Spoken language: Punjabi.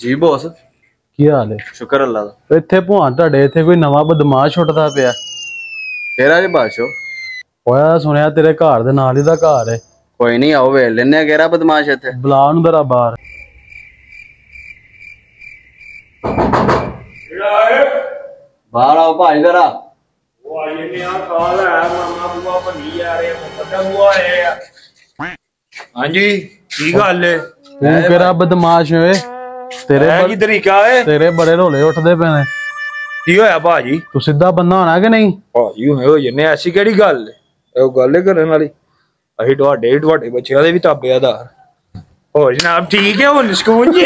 ਜੀ ਬੌਸ। ਕੀ ਹਾਲ ਹੈ? ਸ਼ੁਕਰ ਅੱਲਾ ਦਾ। ਇੱਥੇ ਭੂਆ ਤੁਹਾਡੇ ਇੱਥੇ ਕੋਈ ਨਵਾਂ ਬਦਮਾਸ਼ ਛੁੱਟਦਾ ਪਿਆ। ਕਿਹੜਾ ਜੀ ਬਾਦਸ਼ੋ ਹੋਇਆ ਸੁਣਿਆ ਤੇਰੇ ਘਰ ਦੇ ਨਾਲ ਹੀ ਦਾ ਘਰ ਹੈ। ਕੋਈ ਨਹੀਂ ਆਓ ਵੇਖ ਲੈਨੇ ਆ ਕਿਹੜਾ ਬਦਮਾਸ਼ ਇੱਥੇ। ਬੁਲਾ ਨੂੰ ਦਰਾ ਬਾਹਰ ਬਾਹਰ ਆਓ ਭਾਈ ਜਰਾ। ਉਹ ਆਏ ਨੇ ਆ ਕਾਲ ਹੈ ਮਾਮਾ ਬੁਆ ਭੰਨੀ ਜਾ ਰਹੇ ਪਤਾ ਬੁਆ ਆਏ ਆ। ਹਾਂਜੀ। ਕੀ ਗੱਲ ਹੈ? ਤੂੰ ਕਿਹੜਾ ਬਦਮਾਸ਼ ਓਏ? ਤੇਰੇ ਇਹ ਕੀ ਤਰੀਕਾ ਹੈ ਤੇਰੇ ਬੜੇ ਰੋਲੇ ਉੱਠਦੇ ਪਏ ਨੇ। ਕੀ ਹੋਇਆ ਭਾਜੀ? ਤੂੰ ਸਿੱਧਾ ਬੰਦਾ ਹੋਣਾ ਕਿ ਨਹੀਂ? ਭਾਜੀ ਹੋਏ ਹੋ ਜਨੇ ਐਸੀ ਕਿਹੜੀ ਗੱਲ ਹੈ ਉਹ ਗੱਲ ਹੀ ਕਰਨ ਵਾਲੀ। ਅਸੀਂ ਤੁਹਾਡੇ ਤੁਹਾਡੇ ਬੱਚਿਆਂ ਦੇ ਵੀ ਤਾਬੇਦਾਰ ਹੋਰ ਜਨਾਬ ਠੀਕ ਹੈ ਹੁਣ? ਸਕੂਨ ਜੀ